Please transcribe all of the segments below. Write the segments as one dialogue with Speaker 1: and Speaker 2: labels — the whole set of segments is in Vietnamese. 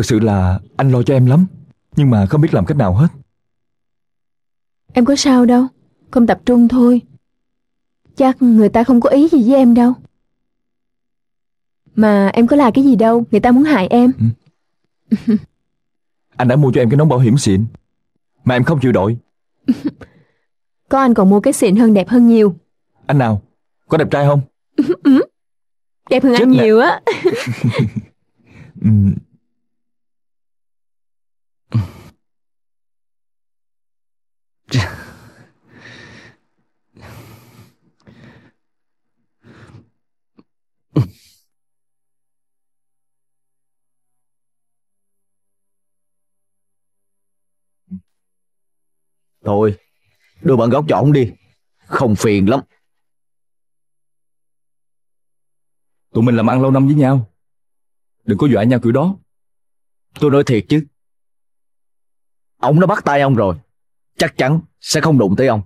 Speaker 1: Thật sự là anh lo cho em lắm Nhưng mà không biết làm cách nào hết
Speaker 2: Em có sao đâu, không tập trung thôi. Chắc người ta không có ý gì với em đâu. Mà em có là cái gì đâu, người ta muốn hại em.
Speaker 1: Ừ. Anh đã mua cho em cái nón bảo hiểm xịn Mà em không chịu đổi
Speaker 2: Có anh còn mua cái xịn hơn đẹp hơn nhiều.
Speaker 1: Anh nào? Có đẹp trai không?
Speaker 2: Đẹp hơn
Speaker 1: Chết
Speaker 2: anh
Speaker 1: nè.
Speaker 2: nhiều á.
Speaker 3: Thôi, đưa bạn gốc cho ổng đi. Không phiền lắm.
Speaker 1: Tụi mình làm ăn lâu năm với nhau Đừng có dọa nhau kiểu đó
Speaker 3: Tôi nói thiệt chứ. Ông đã bắt tay ông rồi. Chắc chắn sẽ không đụng tới ông.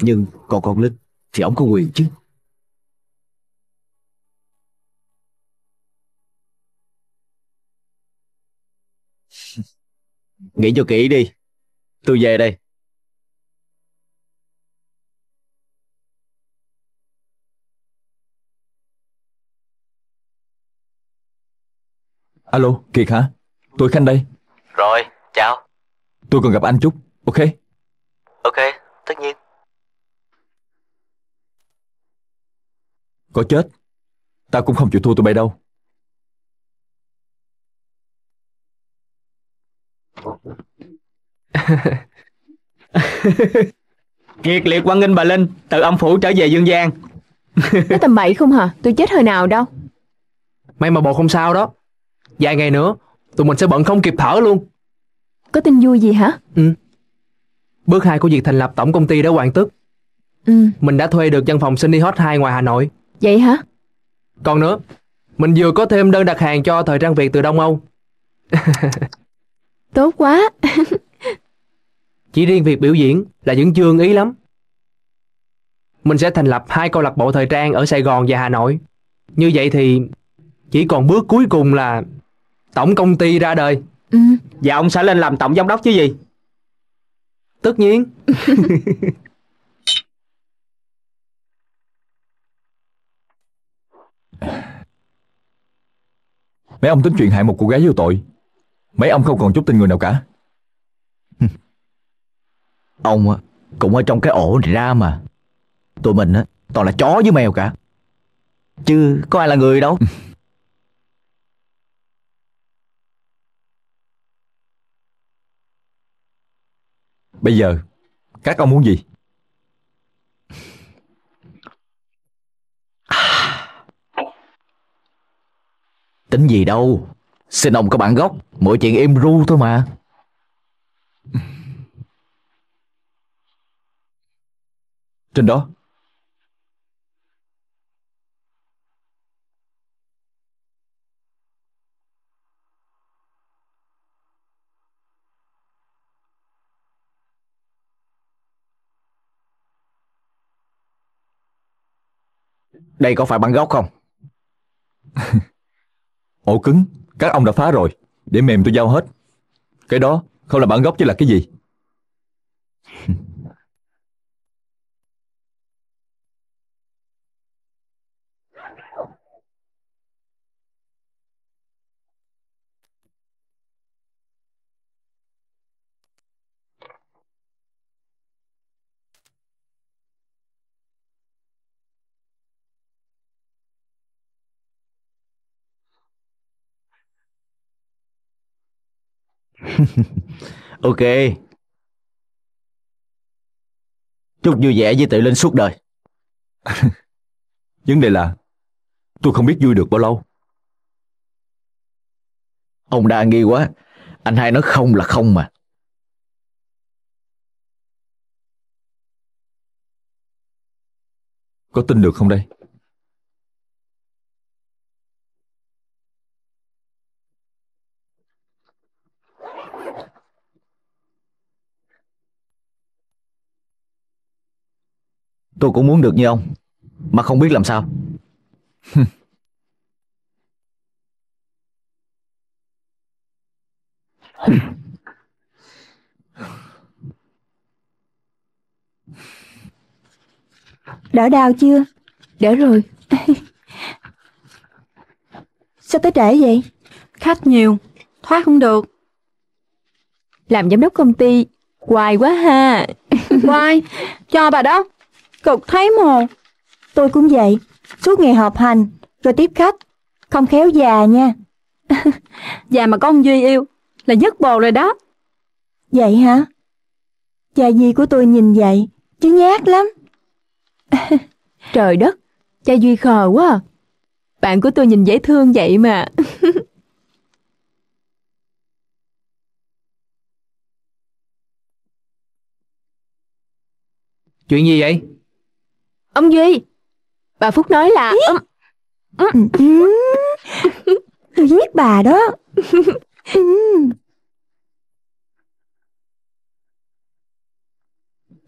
Speaker 3: Nhưng còn con Linh thì ông có quyền chứ. Nghĩ cho kỹ đi. Tôi về đây.
Speaker 1: Alo, Kiệt hả? Tôi Khanh đây
Speaker 4: Rồi, chào.
Speaker 1: Tôi cần gặp anh chút Ok
Speaker 4: Ok, tất nhiên.
Speaker 1: Có chết Tao cũng không chịu thua tụi bay đâu
Speaker 5: Kiệt liệt quan nghênh bà Linh từ âm phủ trở về dương gian.
Speaker 2: Nói tầm bậy không hả? Tôi chết hồi nào đâu.
Speaker 5: May mà bộ không sao đó. Vài ngày nữa, tụi mình sẽ bận không kịp thở luôn.
Speaker 2: Có tin vui gì hả?
Speaker 5: Bước hai của việc thành lập tổng công ty đã hoàn tất.
Speaker 2: Ừ,
Speaker 5: Mình đã thuê được văn phòng Sunny Hot 2 ngoài Hà Nội.
Speaker 2: vậy hả?
Speaker 5: Còn nữa, mình vừa có thêm đơn đặt hàng cho thời trang Việt từ Đông Âu.
Speaker 2: Tốt quá.
Speaker 5: Chỉ riêng việc biểu diễn là vẫn chưa ưng ý lắm. Mình sẽ thành lập hai câu lạc bộ thời trang ở Sài Gòn và Hà Nội. Như vậy thì chỉ còn bước cuối cùng là tổng công ty ra đời.
Speaker 2: Ừ,
Speaker 5: Và ông sẽ lên làm tổng giám đốc chứ gì? Tất nhiên.
Speaker 1: Mấy ông tính chuyện hại một cô gái vô tội Mấy ông không còn chút tin người nào cả
Speaker 3: Ông á, cũng ở trong cái ổ này ra mà. Tụi mình á, toàn là chó với mèo cả. Chứ có ai là người đâu.
Speaker 1: Bây giờ Các ông muốn gì
Speaker 3: Tính gì đâu. Xin ông có bản gốc. Mọi chuyện im ru thôi mà.
Speaker 1: Trên đó.
Speaker 3: Đây có phải bản gốc không?
Speaker 1: Ổ cứng, Các ông đã phá rồi. Để mềm tôi giao hết. Cái đó không là bản gốc chứ là cái gì?
Speaker 3: Ok. Chúc vui vẻ với tự linh suốt đời.
Speaker 1: Vấn đề là Tôi không biết vui được bao lâu
Speaker 3: Ông đa nghi quá. Anh hai nói không là không mà.
Speaker 1: Có tin được không đây
Speaker 3: Tôi cũng muốn được như ông. Mà không biết làm sao.
Speaker 6: Đỡ đau chưa? Đỡ rồi. Sao tới trễ vậy?
Speaker 7: Khách nhiều, thoát không được.
Speaker 6: Làm giám đốc công ty, hoài quá ha.
Speaker 7: Quay, cho bà đó. Cực thấy mồ.
Speaker 6: Tôi cũng vậy, suốt ngày họp hành, rồi tiếp khách. Không khéo già nha.
Speaker 7: Già mà có ông Duy yêu, là nhất bồ rồi đó.
Speaker 6: Vậy hả? Cha Duy của tôi nhìn vậy, chứ nhát lắm. Trời đất, cha Duy khờ quá à. Bạn của tôi nhìn dễ thương vậy mà.
Speaker 5: Chuyện gì vậy?
Speaker 6: Ông Duy, bà Phúc nói là... ông- Tôi giết bà đó.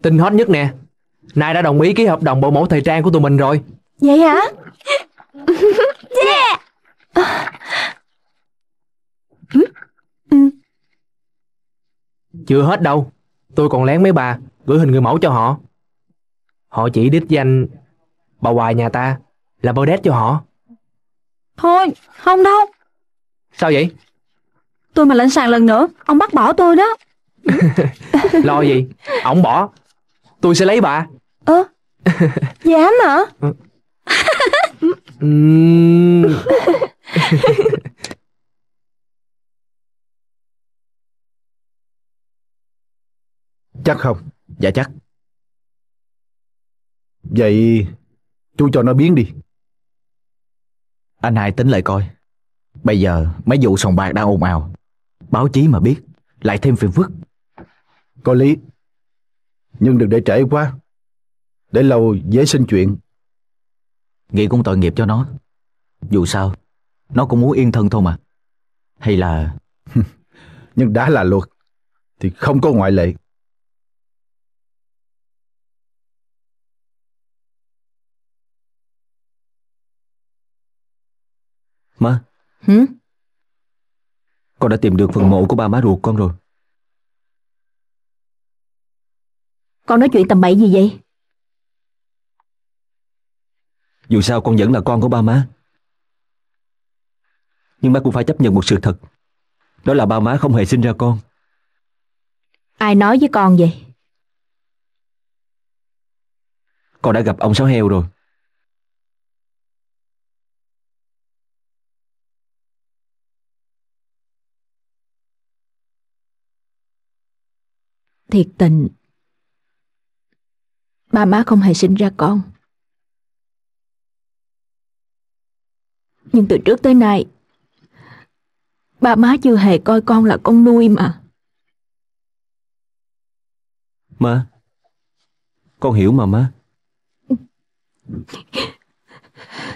Speaker 5: Tin hot nhất nè. Nay đã đồng ý ký hợp đồng bộ mẫu thời trang của tụi mình rồi.
Speaker 6: Vậy hả?
Speaker 5: Chưa hết đâu. Tôi còn lén mấy bà gửi hình người mẫu cho họ. Họ chỉ đích danh bà Hoài nhà ta là vedette cho họ.
Speaker 7: Thôi, không đâu.
Speaker 5: Sao vậy?
Speaker 7: Tôi mà lên sàn lần nữa, ông bắt bỏ tôi đó.
Speaker 5: Lo gì? Ổng bỏ. Tôi sẽ lấy bà.
Speaker 6: Ơ, dám hả?
Speaker 8: Chắc không?
Speaker 3: Dạ chắc.
Speaker 8: Vậy chú cho nó biến đi.
Speaker 3: Anh hai tính lại coi. Bây giờ mấy vụ sòng bạc đang ồn ào. Báo chí mà biết, lại thêm phiền phức.
Speaker 8: Có lý. Nhưng đừng để trễ quá. Để lâu dễ sinh chuyện.
Speaker 3: Nghĩ cũng tội nghiệp cho nó. Dù sao, nó cũng muốn yên thân thôi mà. Hay là
Speaker 8: Nhưng đã là luật. Thì không có ngoại lệ.
Speaker 9: Má,
Speaker 6: Hử?
Speaker 9: con đã tìm được phần mộ của ba má ruột con rồi.
Speaker 6: Con nói chuyện tầm bậy gì vậy?
Speaker 9: Dù sao con vẫn là con của ba má. Nhưng má cũng phải chấp nhận một sự thật. Đó là ba má không hề sinh ra con.
Speaker 6: Ai nói với con vậy?
Speaker 9: Con đã gặp ông sáu heo rồi.
Speaker 6: Thiệt tình. Ba má không hề sinh ra con. Nhưng từ trước tới nay, ba má chưa hề coi con là con nuôi mà.
Speaker 9: Má, con hiểu mà má.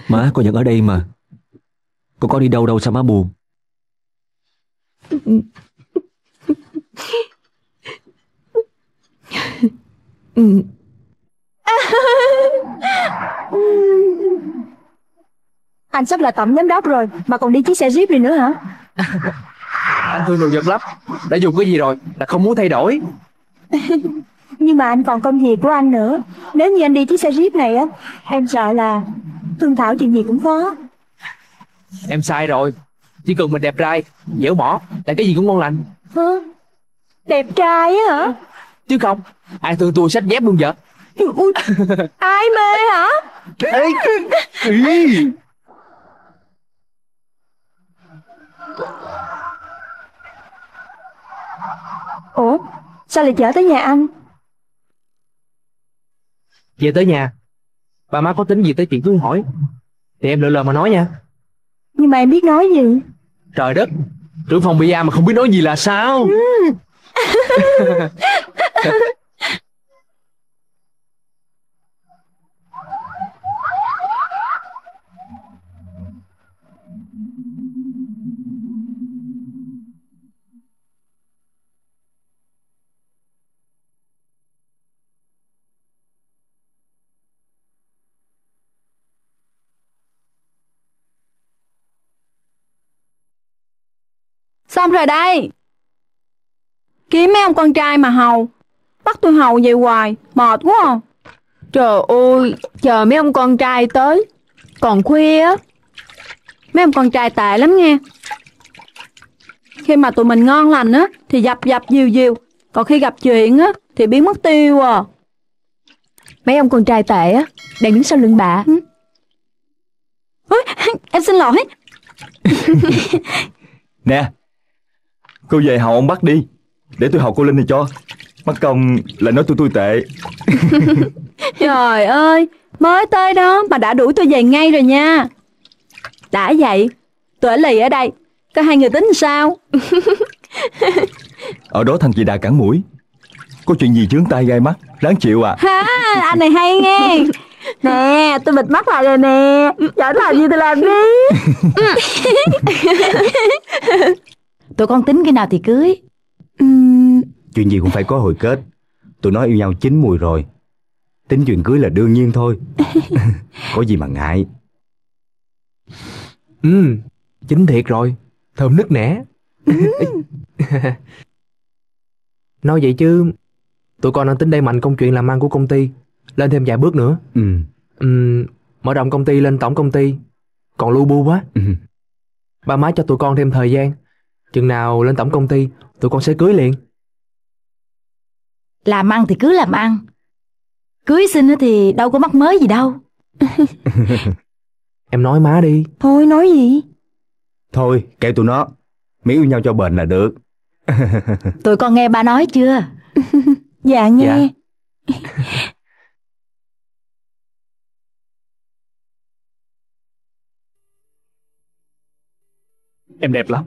Speaker 9: Má con vẫn ở đây mà. Con có đi đâu đâu sao má buồn.
Speaker 6: Ừ. Anh sắp là tổng giám đốc rồi, mà còn đi chiếc xe Jeep này nữa hả?
Speaker 5: anh thương đồ vật lắm. Đã dùng cái gì rồi là không muốn thay đổi.
Speaker 6: Nhưng mà anh còn công việc của anh nữa. Nếu như anh đi chiếc xe Jeep này á, em sợ là thương thảo chuyện gì cũng khó.
Speaker 5: Em sai rồi. Chỉ cần mình đẹp trai, dẻo mỏ là cái gì cũng ngon lành.
Speaker 6: Hả? Đẹp trai á hả?
Speaker 5: Chứ không, ai thương tôi sách dép luôn vậy?
Speaker 6: Ui, ai mê hả?
Speaker 5: Ê, ý.
Speaker 6: Ủa, sao lại chở tới nhà anh?
Speaker 5: Về tới nhà, bà má có tính gì tới chuyện tôi hỏi. Thì em lựa lời mà nói nha.
Speaker 6: Nhưng mà em biết nói gì?
Speaker 5: Trời đất, trưởng phòng bia mà không biết nói gì là sao?
Speaker 7: Xong rồi đây. Kiếm mấy ông con trai mà hầu. Bắt tôi hầu vậy hoài, mệt quá à.
Speaker 2: Trời ơi, chờ mấy ông con trai tới. Còn khuya á.
Speaker 7: Mấy ông con trai tệ lắm nghe. Khi mà tụi mình ngon lành á, thì dập dập diều diều. Còn khi gặp chuyện á, thì biến mất tiêu à.
Speaker 2: Mấy ông con trai tệ á, đang đứng sau lưng bà.
Speaker 7: Ôi, em xin lỗi.
Speaker 1: Nè, cô về hầu ông bắt đi. Để tôi hầu cô Linh này cho. Mất công lại nói tôi tôi tệ.
Speaker 7: Trời ơi, mới tới đó mà đã đuổi tôi về ngay rồi nha. Đã vậy, tôi ở lì ở đây. Có hai người tính sao?
Speaker 1: Ở đó thằng chị Đà cản mũi. Có chuyện gì chướng tay gai mắt, ráng chịu à.
Speaker 7: Ha, anh này hay nghe. Nè, tôi bịt mắt lại rồi nè. Chở làm gì tôi làm đi.
Speaker 10: Tụi con tính khi nào thì cưới
Speaker 7: Uhm,
Speaker 11: Chuyện gì cũng phải có hồi kết. Tụi nó yêu nhau chín mùi rồi. Tính chuyện cưới là đương nhiên thôi. có gì mà ngại.
Speaker 5: Ừ, chính thiệt rồi. Thơm nức nẻ. Nói vậy chứ, tụi con đang tính đẩy mạnh công chuyện làm ăn của công ty, lên thêm vài bước nữa.
Speaker 11: Ừ.
Speaker 5: Ừm, mở rộng công ty lên tổng công ty, còn lu bu quá.
Speaker 11: Ừ.
Speaker 5: Ba má cho tụi con thêm thời gian. Chừng nào lên tổng công ty, tụi con sẽ cưới liền.
Speaker 10: Làm ăn thì cứ làm ăn Cưới xin á thì đâu có mắc mới gì đâu
Speaker 5: Em nói má đi.
Speaker 7: thôi nói gì?
Speaker 11: Thôi, kệ tụi nó. Miễn yêu nhau cho bền là được.
Speaker 10: Tụi con nghe ba nói chưa
Speaker 7: Dạ nghe.
Speaker 12: Em đẹp lắm.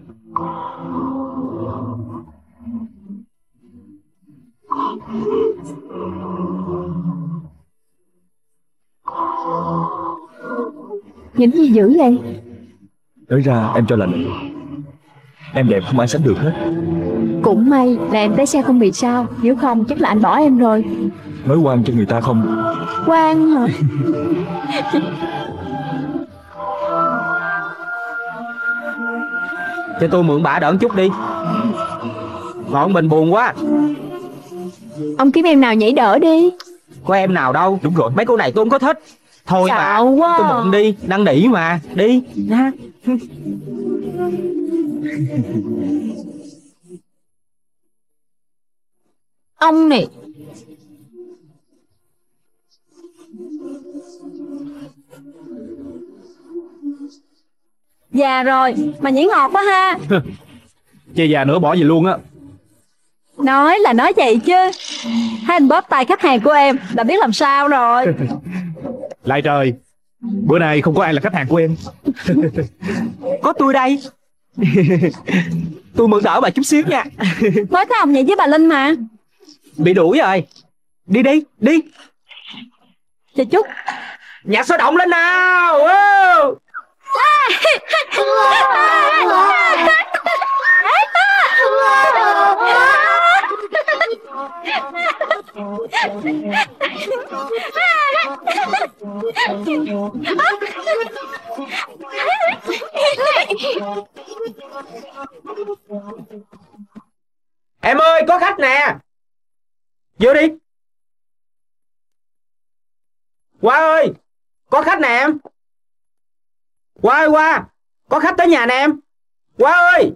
Speaker 2: Nhìn gì dữ vậy?
Speaker 1: Nói ra em cho là. Em đẹp không ai sánh được hết.
Speaker 2: Cũng may là em tới xe không bị sao. Nếu không chắc là anh bỏ em rồi.
Speaker 1: Nói quan cho người ta không.
Speaker 2: Quang hả?
Speaker 13: Cho tôi mượn bả đỡ chút đi Ngọn mình buồn quá
Speaker 2: Ông kiếm em nào nhảy đỡ đi.
Speaker 13: Có em nào đâu
Speaker 1: Đúng rồi.
Speaker 13: Mấy cô này tôi không có thích Thôi
Speaker 2: Xạo
Speaker 13: mà
Speaker 2: quá.
Speaker 13: Tôi mượn đi Năn nỉ mà Đi
Speaker 2: Ha. Ông này
Speaker 7: Già rồi, mà nhảy ngọt quá ha.
Speaker 12: Chê già nữa bỏ gì luôn á.
Speaker 7: Nói là nói vậy chứ. Hai anh bóp tay khách hàng của em là biết làm sao rồi.
Speaker 12: Lại trời. Bữa nay không có ai là khách hàng của em.
Speaker 13: Có tôi đây Tôi mượn đỡ bà chút xíu nha
Speaker 7: Mới thấy ông nhảy với bà Linh mà.
Speaker 13: Bị đuổi rồi Đi đi đi
Speaker 7: Chờ chút.
Speaker 13: Nhạc sôi động lên nào Wow. Em ơi có khách nè. Vô đi. Qua ơi Có khách nè em. Qua ơi qua. Có khách tới nhà nè em. Qua ơi.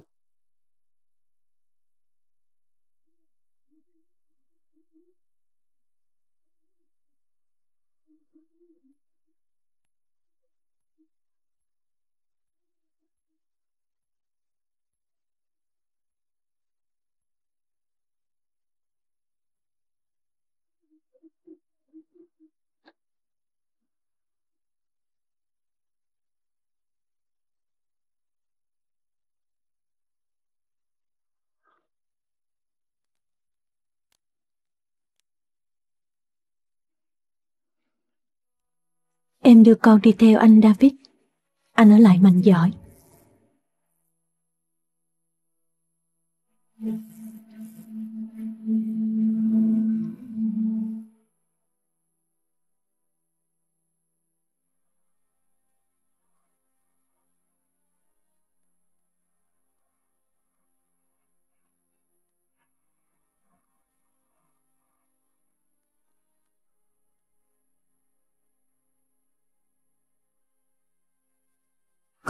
Speaker 2: Em đưa con đi theo anh David. Anh ở lại mạnh giỏi.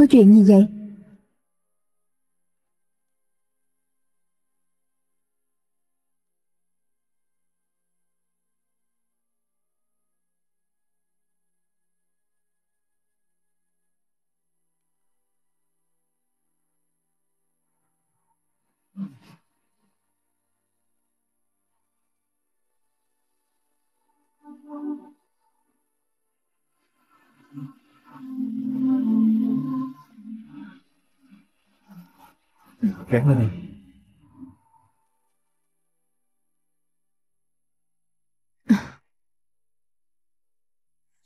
Speaker 2: Có chuyện gì vậy?
Speaker 1: Gắn lên đi.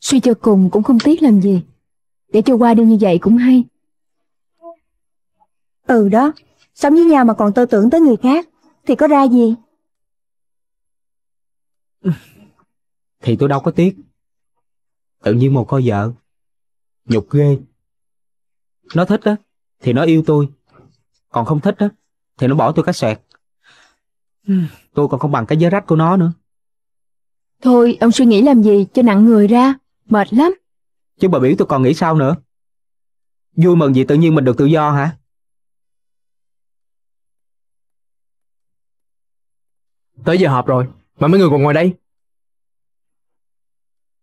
Speaker 2: Suy cho cùng cũng không tiếc làm gì. Để cho qua đi như vậy cũng hay.
Speaker 6: Ừ đó, sống với nhau mà còn tư tưởng tới người khác, thì có ra gì?
Speaker 14: Thì tôi đâu có tiếc. Tự nhiên một coi vợ. Nhục ghê. Nó thích á, thì nó yêu tôi. Còn không thích á, thì nó bỏ tôi cái xoẹt. Tôi còn không bằng cái giới rách của nó nữa.
Speaker 2: Thôi, ông suy nghĩ làm gì cho nặng người ra. Mệt lắm.
Speaker 14: Chứ bà biểu tôi còn nghĩ sao nữa? Vui mừng gì tự nhiên mình được tự do hả?
Speaker 5: Tới giờ họp rồi, mà mấy người còn ngồi đây.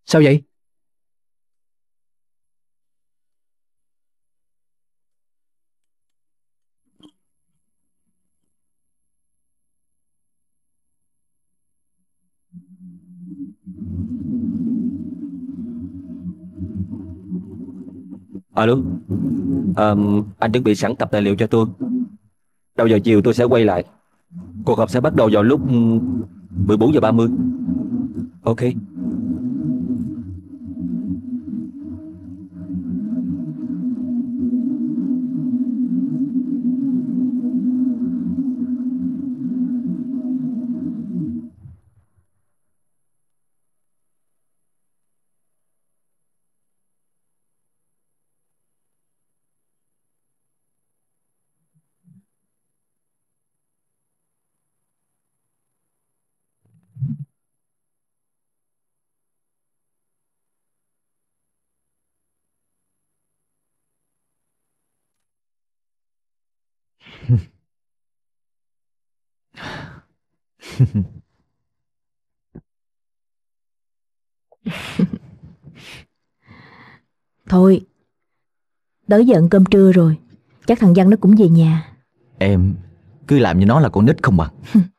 Speaker 5: Sao vậy?
Speaker 9: Alo, Ờm, anh chuẩn bị sẵn tập tài liệu cho tôi. Đầu giờ chiều tôi sẽ quay lại. Cuộc họp sẽ bắt đầu vào lúc 14 giờ 30. Ok.
Speaker 2: Thôi, tới giờ ăn cơm trưa rồi. Chắc thằng Văn nó cũng về nhà.
Speaker 3: Em cứ làm như nó là con nít không bằng.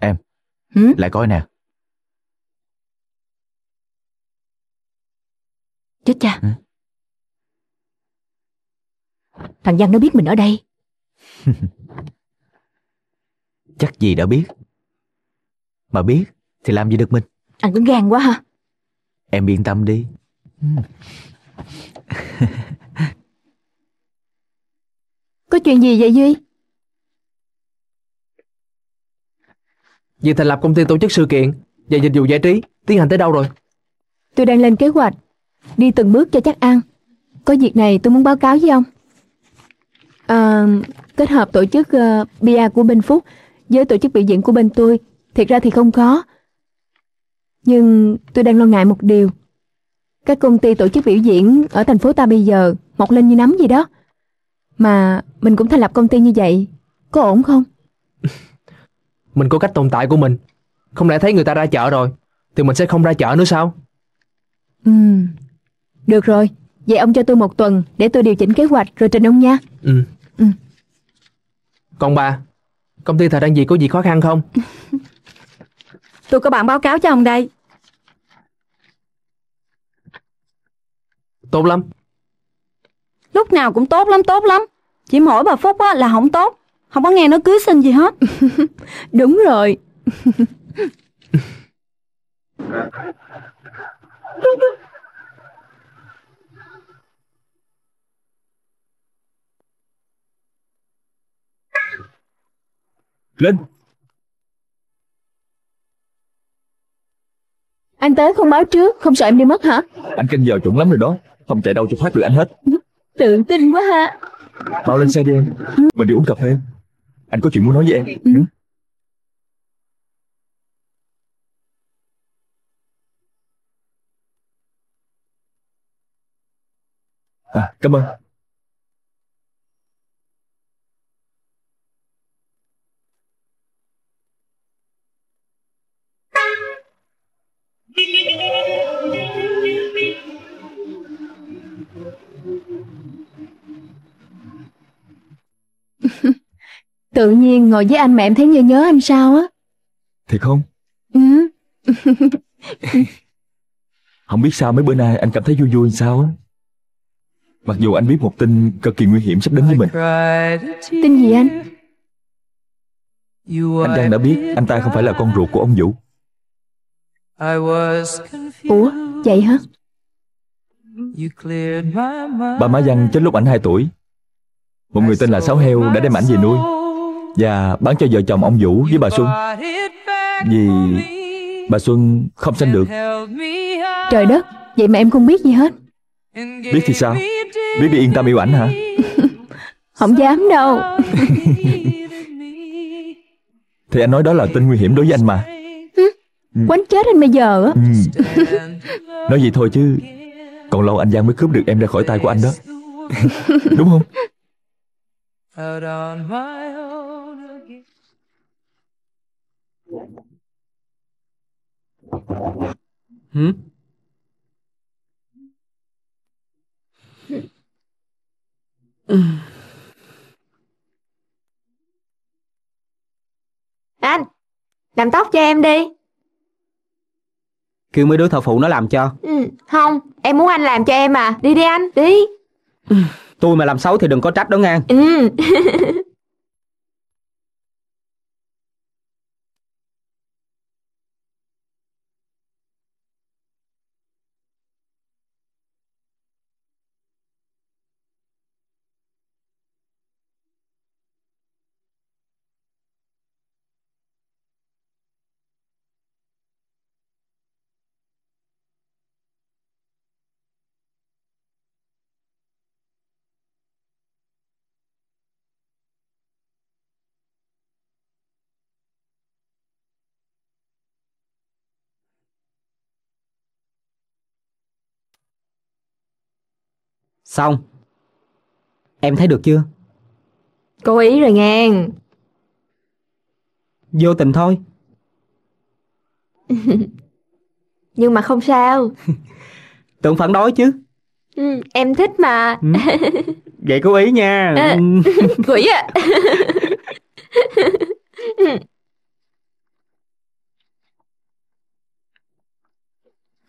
Speaker 3: Em,
Speaker 2: Hử?
Speaker 3: lại coi nè.
Speaker 2: Chết cha.
Speaker 3: Ừ.
Speaker 2: Thằng Văn nó biết mình ở đây.
Speaker 3: Chắc gì đã biết. Mà biết thì làm gì được mình.
Speaker 2: Anh cũng gan quá ha.
Speaker 3: Em yên tâm đi.
Speaker 2: Có chuyện gì vậy Duy?
Speaker 5: Việc thành lập công ty tổ chức sự kiện và dịch vụ giải trí tiến hành tới đâu rồi?
Speaker 2: Tôi đang lên kế hoạch. Đi từng bước cho chắc ăn. Có việc này tôi muốn báo cáo với ông. À, kết hợp tổ chức uh, bia của bên Phúc với tổ chức biểu diễn của bên tôi. Thiệt ra thì không khó. Nhưng tôi đang lo ngại một điều. Các công ty tổ chức biểu diễn ở thành phố ta bây giờ mọc lên như nấm gì đó. Mà mình cũng thành lập công ty như vậy. Có ổn không?
Speaker 5: Mình có cách tồn tại của mình. Không lẽ thấy người ta ra chợ rồi, thì mình sẽ không ra chợ nữa sao?
Speaker 2: Ừ. Được rồi. Vậy ông cho tôi một tuần để tôi điều chỉnh kế hoạch rồi trình ông nha.
Speaker 5: Ừ.
Speaker 2: Ừ.
Speaker 5: Còn bà, công ty thời đang gì có gì khó khăn không?
Speaker 7: Tôi có bản báo cáo cho ông đây.
Speaker 5: Tốt lắm.
Speaker 7: Lúc nào cũng tốt lắm, tốt lắm. Chỉ mỗi bà Phúc á, là không tốt. Không có nghe nó cưới xin gì hết.
Speaker 2: Đúng rồi.
Speaker 1: Lên
Speaker 2: Anh tới không báo trước, không sợ em đi mất hả?
Speaker 1: Anh canh giờ chuẩn lắm rồi đó Không chạy đâu cho thoát được anh hết
Speaker 2: Tự tin quá ha.
Speaker 1: Mau lên xe đi em Mình đi uống cà phê Anh có chuyện muốn nói với em
Speaker 2: Ừ.
Speaker 1: Ừ. À cảm ơn
Speaker 2: Tự nhiên ngồi với anh mà em thấy như nhớ anh sao á.
Speaker 1: Thiệt không
Speaker 2: Ừ.
Speaker 1: Không biết sao mấy bữa nay anh cảm thấy vui vui sao á Mặc dù anh biết một tin cực kỳ nguy hiểm sắp đến với mình
Speaker 2: Tin gì anh?
Speaker 1: Anh Giang đã biết anh ta không phải là con ruột của ông Vũ
Speaker 2: Ủa, vậy hả?
Speaker 1: Ba má Giang chết lúc ảnh 2 tuổi Một người tên là Sáu Heo đã đem ảnh về nuôi Và bán cho vợ chồng ông Vũ với bà Xuân. Vì bà Xuân không sinh được.
Speaker 2: Trời đất, vậy mà em không biết gì hết.
Speaker 1: Biết thì sao? Biết đi yên tâm yêu ảnh hả?
Speaker 2: Không dám đâu.
Speaker 1: Thì anh nói đó là tin nguy hiểm đối với anh mà.
Speaker 2: Quánh chết anh bây giờ á.
Speaker 1: ừ. Nói gì thôi chứ. Còn lâu anh Giang mới cướp được em ra khỏi tay của anh đó. Đúng không
Speaker 14: Hử?
Speaker 2: Anh, làm tóc cho em đi.
Speaker 14: Kêu mấy đứa thợ phụ nó làm cho.
Speaker 2: Ừ, không, em muốn anh làm cho em à. Đi đi anh, đi.
Speaker 14: Tôi mà làm xấu thì đừng có trách đó ngang.
Speaker 2: Ừ.
Speaker 14: Xong. Em thấy được chưa?
Speaker 2: Cố ý rồi ngang.
Speaker 14: Vô tình thôi.
Speaker 2: Nhưng mà không sao.
Speaker 14: Tưởng phản đối chứ.
Speaker 2: Ừ, em thích mà.
Speaker 14: Ừ. Vậy cố ý nha.
Speaker 2: À. Quỷ à.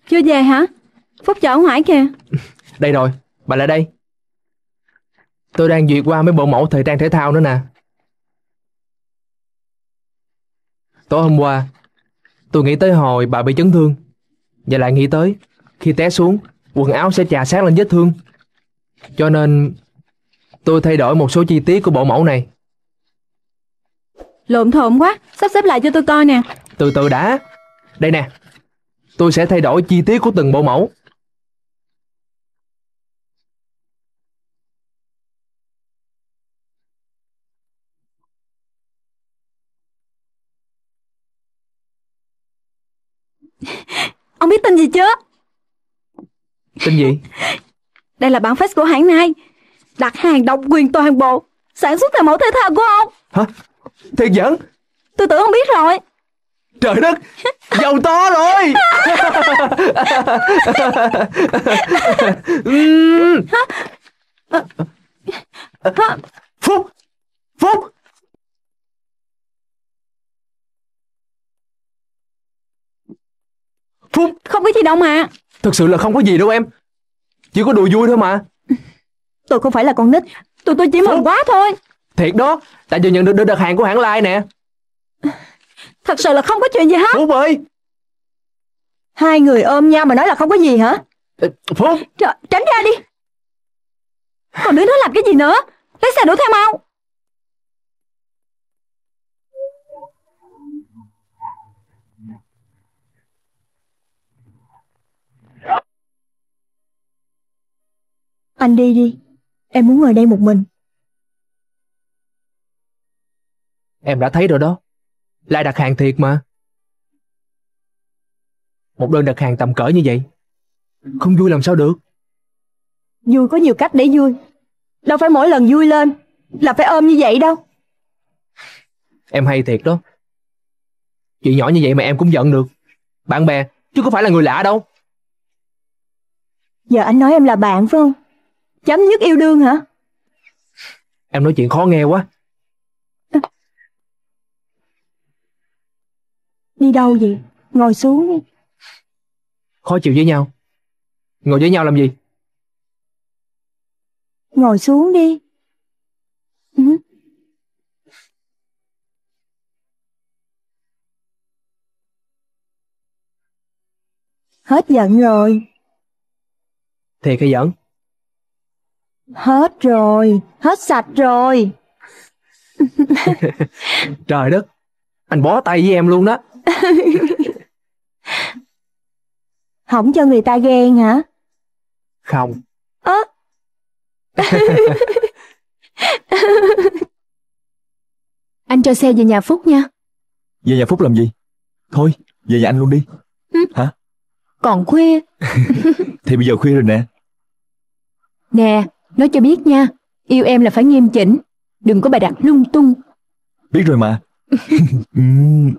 Speaker 7: Chưa về hả? Phúc chờ ở ngoài kìa.
Speaker 5: Đây rồi, bà lại đây. Tôi đang duyệt qua mấy bộ mẫu thời trang thể thao nữa nè. Tối hôm qua, tôi nghĩ tới hồi bà bị chấn thương. Và lại nghĩ tới, khi té xuống, quần áo sẽ chà sát lên vết thương. Cho nên, tôi thay đổi một số chi tiết của bộ mẫu này.
Speaker 7: Lộn thộn quá, sắp xếp lại cho tôi coi nè.
Speaker 5: Từ từ đã. Đây nè, tôi sẽ thay đổi chi tiết của từng bộ mẫu.
Speaker 7: Ông biết tin gì chưa?
Speaker 5: Tin gì?
Speaker 7: Đây là bản fax của hãng này. Đặt hàng độc quyền toàn bộ. Sản xuất theo mẫu thể thao của ông.
Speaker 5: Hả? Thiệt giỡn?
Speaker 7: Tôi tưởng ông biết rồi.
Speaker 5: Trời đất! Giàu to rồi! Phúc! Phúc!
Speaker 7: Không có gì đâu mà.
Speaker 5: Thật sự là không có gì đâu em. Chỉ có đùa vui thôi mà.
Speaker 7: Tôi không phải là con nít. Tôi tôi chỉ mừng quá thôi.
Speaker 5: Thiệt đó, tại vừa nhận được đơn đặt hàng của hãng Lai nè.
Speaker 7: Thật sự là không có chuyện gì hết.
Speaker 5: Phúc ơi!
Speaker 6: Hai người ôm nhau mà nói là không có gì hả?
Speaker 5: Phúc!
Speaker 7: Trời, tránh ra đi. Còn đứa nó làm cái gì nữa? Lấy xe đuổi theo mau.
Speaker 6: Anh đi đi. Em muốn ngồi đây một mình.
Speaker 5: Em đã thấy rồi đó. Lai đặt hàng thiệt mà. Một đơn đặt hàng tầm cỡ như vậy. Không vui làm sao được.
Speaker 6: Vui có nhiều cách để vui. Đâu phải mỗi lần vui lên là phải ôm như vậy đâu.
Speaker 5: Em hay thiệt đó. Chuyện nhỏ như vậy mà em cũng giận được. Bạn bè, chứ có phải là người lạ đâu.
Speaker 6: Giờ anh nói em là bạn phải không? Chấm dứt yêu đương hả?
Speaker 5: Em nói chuyện khó nghe quá.
Speaker 6: Đi đâu vậy? Ngồi xuống đi.
Speaker 5: Khó chịu với nhau. Ngồi với nhau làm gì?
Speaker 6: Ngồi xuống đi. Ừ. Hết giận rồi.
Speaker 5: Thiệt hay giỡn?
Speaker 6: Hết rồi. Hết sạch rồi.
Speaker 5: Trời đất. Anh bó tay với em luôn đó.
Speaker 6: Không cho người ta ghen hả?
Speaker 5: Không.
Speaker 6: Ơ.
Speaker 2: Anh cho xe về nhà Phúc nha.
Speaker 1: Về nhà Phúc làm gì? Thôi, về nhà anh luôn đi. Hả?
Speaker 2: Còn khuya.
Speaker 1: Thì bây giờ khuya rồi nè.
Speaker 2: Nè, nói cho biết nha. Yêu em là phải nghiêm chỉnh. Đừng có bày đặt lung tung.
Speaker 1: Biết rồi mà. Ừm.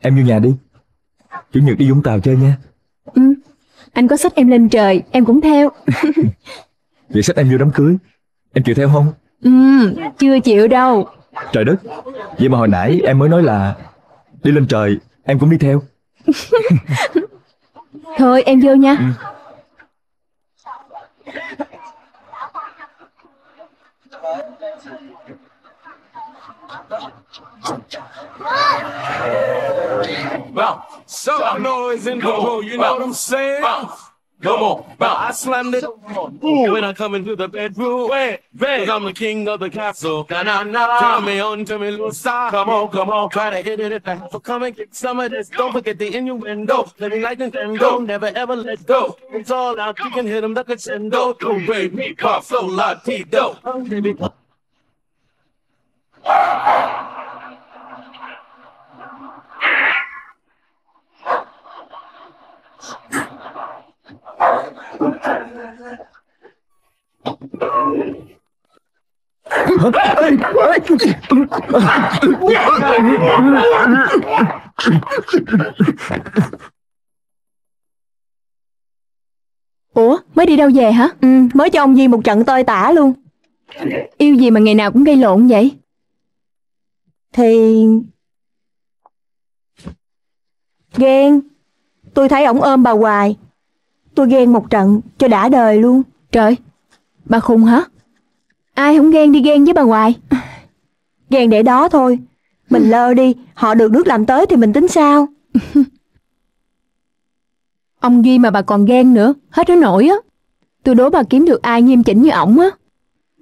Speaker 1: Em vô nhà đi. Chủ nhật đi Vũng Tàu chơi nha.
Speaker 2: Ừ. Anh có xách em lên trời, em cũng theo.
Speaker 1: Vậy xách em vô đám cưới. Em chịu theo không?
Speaker 2: Ừ, chưa chịu đâu.
Speaker 1: Trời đất. Vậy mà hồi nãy em mới nói là đi lên trời, em cũng đi theo.
Speaker 2: Thôi em vô nha.
Speaker 15: Bounce. Some noise and control, you know what I'm saying? Bounce. Come on, bounce. I slammed it. Ooh. When I come into the bedroom, wait, wait. Cause I'm the king of the castle. Na na na. Tell me on, tell me side. Come on, come on, try to hit it at the half. So come and get some of this. Don't forget the innuendo. Let me light and go. Never ever let go. It's all out. You can hit them a crescendo. Don't break me, pop, so la, ti, do. Oh, baby.
Speaker 2: Ủa, mới đi đâu về hả?
Speaker 6: Ừ, mới cho ông Di một trận tơi tả luôn.
Speaker 2: Yêu gì mà ngày nào cũng gây lộn vậy?
Speaker 6: Thì... Ghen. Tôi thấy ổng ôm bà hoài. Tôi ghen một trận cho đã đời luôn.
Speaker 2: Trời, bà khùng hả? Ai không ghen đi ghen với bà hoài?
Speaker 6: Ghen để đó thôi. Mình lơ đi, họ được nước làm tới thì mình tính sao?
Speaker 2: Ông Duy mà bà còn ghen nữa, hết nó nổi á. Tôi đố bà kiếm được ai nghiêm chỉnh như ổng á.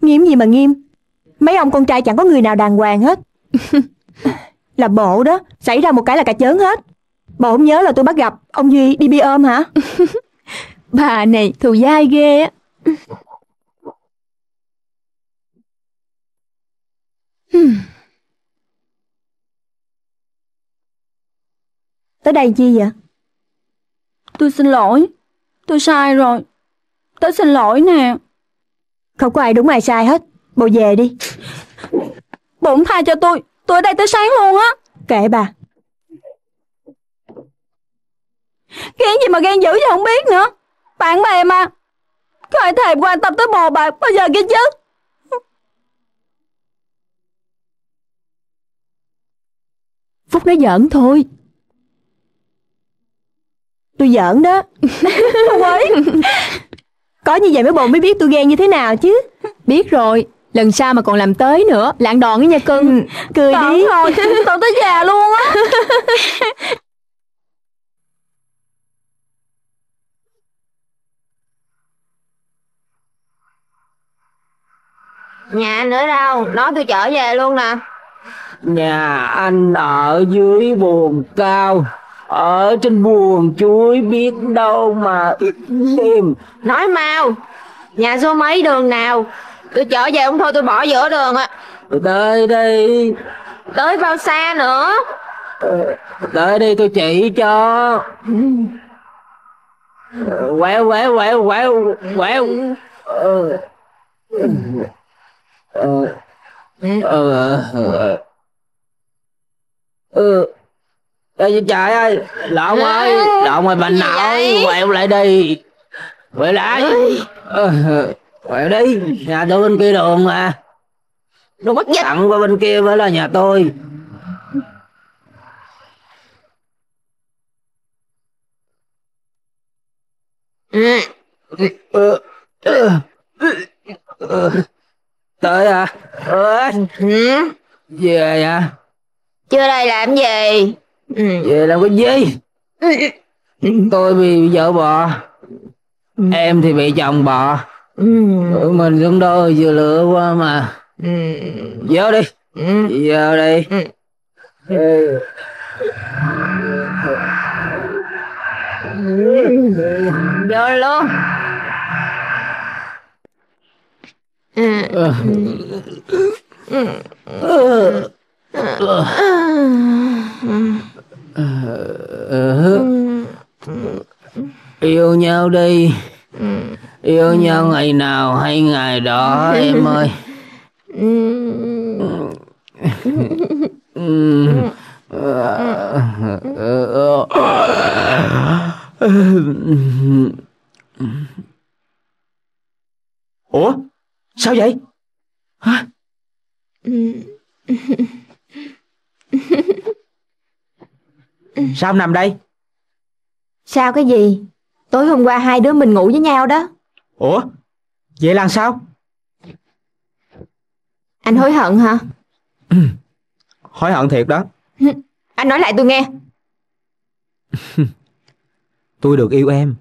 Speaker 6: Nghiêm gì mà nghiêm? Mấy ông con trai chẳng có người nào đàng hoàng hết. là bộ đó, xảy ra một cái là cả chớn hết. Bộ không nhớ là tôi bắt gặp ông Duy đi bia ôm hả?
Speaker 2: bà này thù dai ghê á.
Speaker 6: Tới đây chi vậy?
Speaker 7: Tôi xin lỗi. Tôi sai rồi. Tớ xin lỗi nè.
Speaker 6: Không có ai đúng ai sai hết. Bộ về đi.
Speaker 7: Không tha cho tôi. Tôi ở đây tới sáng luôn á.
Speaker 6: Kệ bà.
Speaker 7: Ghen gì mà ghen dữ vậy không biết nữa. Bạn bè mà. Có ai thèm quan tâm tới bò bạc bao giờ kia chứ
Speaker 2: Phúc nói giỡn thôi.
Speaker 6: Tôi giỡn đó. Quấy. Có như vậy mấy bồ mới biết tôi ghen như thế nào chứ.
Speaker 2: Biết rồi, lần sau mà còn làm tới nữa, lạng đòn ấy nha cưng.
Speaker 6: Cười
Speaker 7: Tận
Speaker 6: đi.
Speaker 7: rồi Tận tới già luôn á
Speaker 16: Nhà anh ở đâu? Nói tôi chở về luôn nè.
Speaker 14: Nhà anh ở dưới buồng cao Ở trên buồng chuối biết đâu mà tìm
Speaker 16: Nói mau. Nhà số mấy đường nào? Tôi chở về không thôi tôi bỏ giữa đường á.
Speaker 14: Tới đây
Speaker 16: Tới bao xa nữa?
Speaker 14: Tới đây tôi chỉ cho Quẹo quẹo quẹo quẹo quẹo Ờ. Ờ. Ờ. Ờ. Ừ. Ê, trời ơi, lộn ơi, lộn ơi, bà
Speaker 16: Gì
Speaker 14: nội,
Speaker 16: vậy?
Speaker 14: quẹo lại đi. Quẹo lại. Ờ, quẹo đi, nhà tôi bên kia đường mà.
Speaker 16: Đồ mất dịch.
Speaker 14: Tặng qua bên kia mới là nhà tôi.
Speaker 16: Ừ.
Speaker 14: Ờ, ờ, ờ, Tới à? Ờ,
Speaker 16: Ừ.
Speaker 14: về à?
Speaker 16: Chưa đây làm gì? Ừ.
Speaker 14: Về làm cái gì? Tôi bị vợ bò. Em thì bị chồng bò. Tụi mình cũng đôi vừa lựa qua mà. Vô đi. Vô đi. Ừ.
Speaker 16: Vô luôn. Ừ.
Speaker 14: Ờ.
Speaker 16: Ừ.
Speaker 14: Ờ. Yêu nhau đi. Yêu nhau ngày nào hay ngày đó em ơi.
Speaker 3: Ủa? Sao vậy? Hả? Sao nằm đây?
Speaker 6: Sao cái gì? Tối hôm qua hai đứa mình ngủ với nhau đó.
Speaker 3: Ủa? Vậy là sao?
Speaker 6: Anh hối hận hả?
Speaker 3: Hối hận thiệt đó.
Speaker 6: Anh nói lại tôi nghe.
Speaker 3: Tôi được yêu em.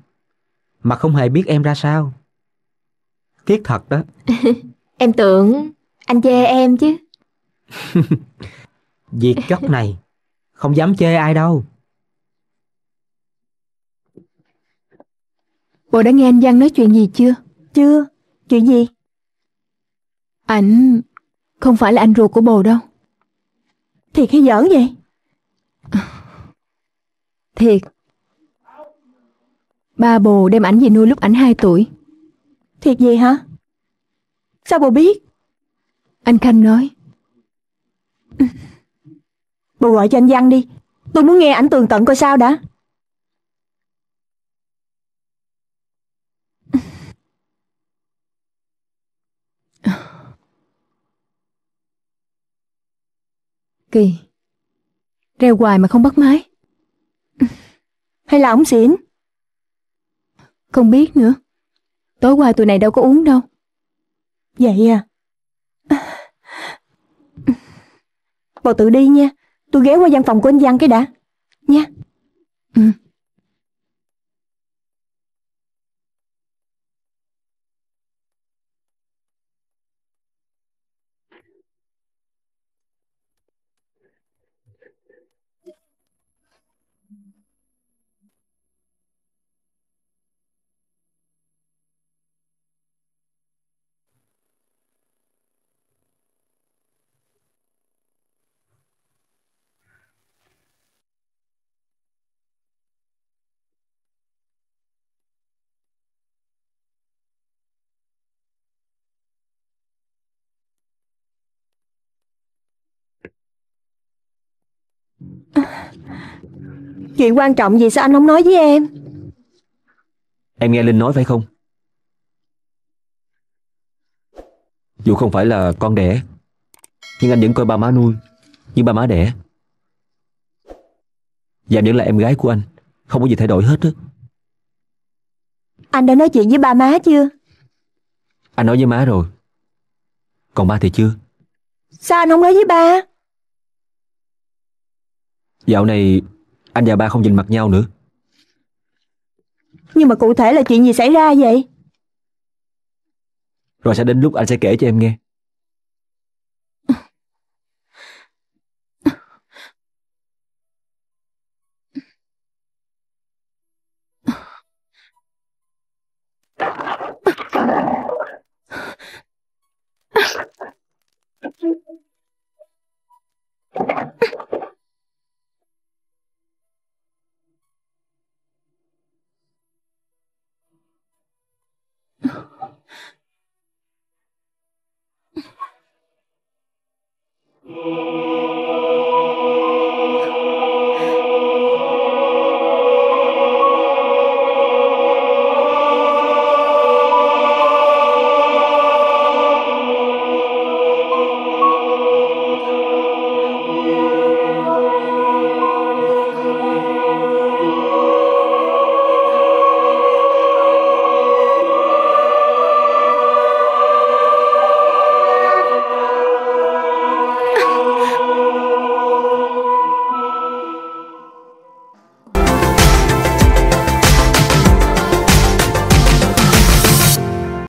Speaker 3: Mà không hề biết em ra sao. Tiếc thật đó.
Speaker 6: Em tưởng anh chê em chứ.
Speaker 3: Việc chót này không dám chê ai đâu.
Speaker 2: Bộ đã nghe anh Văn nói chuyện gì chưa?
Speaker 6: Chưa. Chuyện gì?
Speaker 2: Ảnh không phải là anh ruột của bồ đâu.
Speaker 6: Thiệt hay giỡn vậy?
Speaker 2: Thiệt. Ba bồ đem ảnh về nuôi lúc ảnh 2 tuổi.
Speaker 6: Thiệt gì hả? Sao bồ biết?
Speaker 2: Anh Khanh nói.
Speaker 6: Bồ gọi cho anh Văn đi. Tôi muốn nghe ảnh tường tận coi sao đã.
Speaker 2: Kỳ. Reo hoài mà không bắt máy.
Speaker 6: Hay là ổng xỉn?
Speaker 2: Không biết nữa. Tối qua tụi này đâu có uống đâu.
Speaker 6: Vậy à? Bồ tự đi nha. Tôi ghé qua văn phòng của anh Văn cái đã. Nha.
Speaker 2: Ừ.
Speaker 6: Chuyện quan trọng gì sao anh không nói với em?
Speaker 9: Em nghe Linh nói phải không? Dù không phải là con đẻ Nhưng anh vẫn coi ba má nuôi Như ba má đẻ Và vẫn là em gái của anh Không có gì thay đổi hết á
Speaker 6: Anh đã nói chuyện với ba má chưa?
Speaker 9: Anh nói với má rồi Còn ba thì chưa
Speaker 6: Sao anh không nói với ba?
Speaker 9: Dạo này Anh và ba không nhìn mặt nhau nữa
Speaker 6: Nhưng mà cụ thể là chuyện gì xảy ra vậy?
Speaker 9: Rồi sẽ đến lúc anh sẽ kể cho em nghe